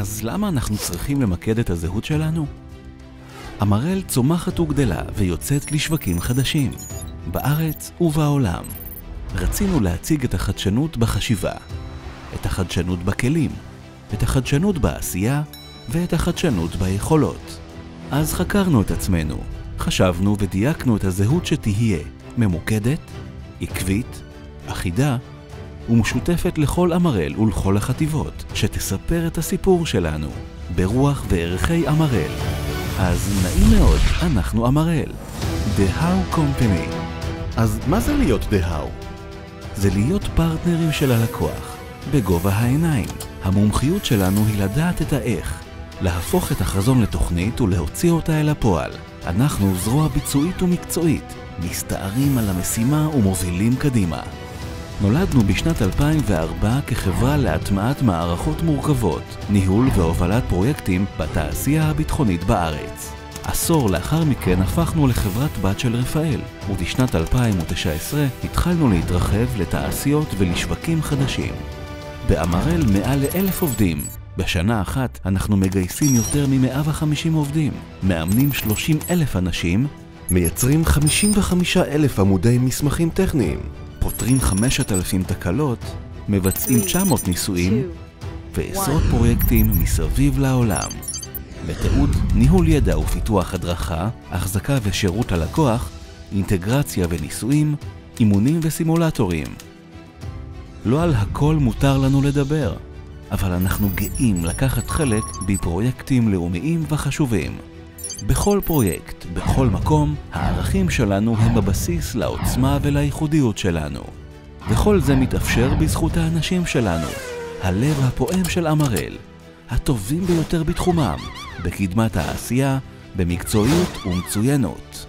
אז למה אנחנו צריכים למקד את הזהות שלנו? אמרל צומחת וגדלה ויוצאת לשווקים חדשים, בארץ ובעולם. רצינו להציג את החדשנות בחשיבה, את החדשנות בכלים, את החדשנות בעשייה ואת החדשנות ביכולות. אז חקרנו את עצמנו, חשבנו ודייקנו את הזהות שתהיה ממוקדת, עקבית, אחידה ומשותפת לכל אמרל ולכל החטיבות, שתספר את הסיפור שלנו, ברוח וערכי אמרל. אז נעים מאוד, אנחנו אמרל. The How Company. אז מה זה להיות The? זה להיות פרטנרים של הלקוח, בגובה העיניים. המומחיות שלנו היא לדעת את האיך, להפוך את החזון לתוכנית ולהוציא אותה אל הפועל. אנחנו זרוע ביצועית ומקצועית, מסתערים על המשימה ומובילים קדימה. נולדנו בשנת 2004 כחברה להטמעת מערכות מורכבות, ניהול והובלת פרויקטים בתעשייה הביטחונית בארץ. עשור לאחר מכן הפכנו לחברת בת של רפאל, ובשנת 2019 התחלנו להתרחב לתעשיות ולשווקים חדשים. באמרל מעל לאלף עובדים. בשנה אחת אנחנו מגייסים יותר מ-150 עובדים, מאמנים 30 אלף אנשים, מייצרים 55 אלף עמודי מסמכים טכניים, פותרים 5,000 תקלות, מבצעים 900 ניסויים ועשרות פרויקטים מסביב לעולם. בתיעוד, ניהול ידע ופיתוח הדרכה, החזקה ושירות הלקוח, אינטגרציה וניסויים, אימונים וסימולטורים. לא על הכל מותר לנו לדבר, אבל אנחנו גאים לקחת חלק בפרויקטים לאומיים וחשובים. בכל פרויקט, בכל מקום, הערכים שלנו הם הבסיס לעוצמה ולייחודיות שלנו. וכל זה מתאפשר בזכות האנשים שלנו, הלב הפועם של אמרל, הטובים ביותר בתחומם, בקדמת העשייה, במקצועיות ומצוינות.